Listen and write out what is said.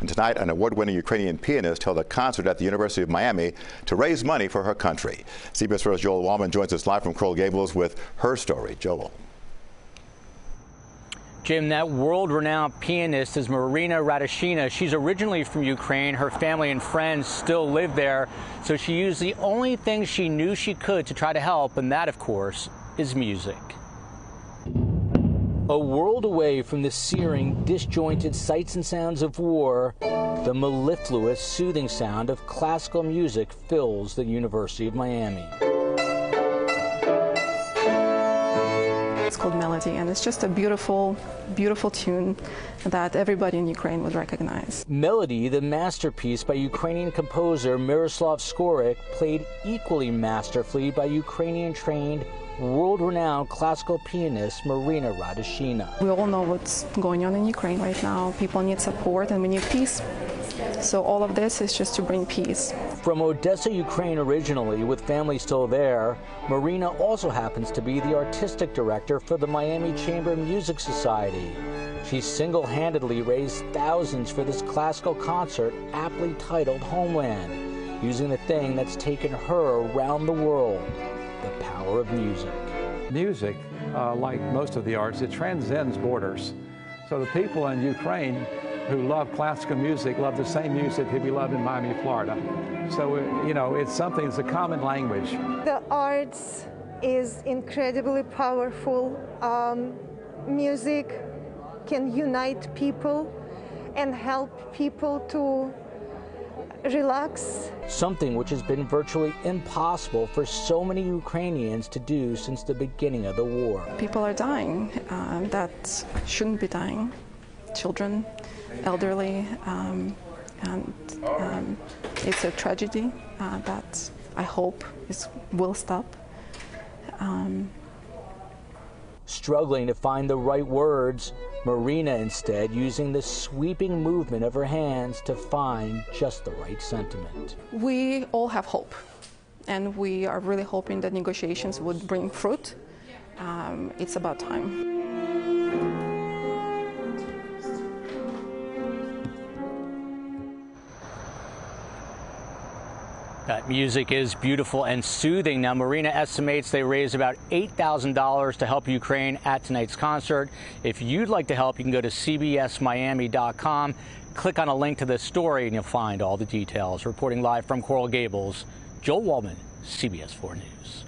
And tonight, an award-winning Ukrainian pianist held a concert at the University of Miami to raise money for her country. CBS 4's Joel Waldman joins us live from Coral Gables with her story. Joel. Jim, that world-renowned pianist is Marina Radiushina. She's originally from Ukraine. Her family and friends still live there, so she used the only thing she knew she could to try to help, and that, of course, is music. A world away from the searing, disjointed sights and sounds of war, the mellifluous, soothing sound of classical music fills the University of Miami. It's called Melody, and it's just a beautiful, beautiful tune that everybody in Ukraine would recognize. Melody, the masterpiece by Ukrainian composer Myroslav Skoryk, played equally masterfully by Ukrainian trained world-renowned classical pianist Marina Radiushina. We all know what's going on in Ukraine right now. People need support and we need peace. So all of this is just to bring peace. From Odessa, Ukraine originally, with family still there, Marina also happens to be the artistic director for the Miami Chamber Music Society. She single-handedly raised thousands for this classical concert aptly titled Homeland, using the thing that's taken her around the world, the power of music. Music, uh, like most of the arts, it transcends borders. So the people in Ukraine who love classical music love the same music that we love in Miami, Florida. So, you know, it's something, it's a common language. The arts is incredibly powerful. Um, music can unite people and help people to relax. Something which has been virtually impossible for so many Ukrainians to do since the beginning of the war. People are dying uh, that shouldn't be dying. Children, elderly, um, and um, it's a tragedy uh, that I hope is, will stop. Um, Struggling to find the right words, Marina instead using the sweeping movement of her hands to find just the right sentiment. We all have hope, and we are really hoping that negotiations would bring fruit. Um, it's about time. That music is beautiful and soothing. Now, Marina estimates they raised about $8,000 to help Ukraine at tonight's concert. If you'd like to help, you can go to cbsmiami.com, click on a link to this story, and you'll find all the details. Reporting live from Coral Gables, Joel Waldman, CBS 4 News.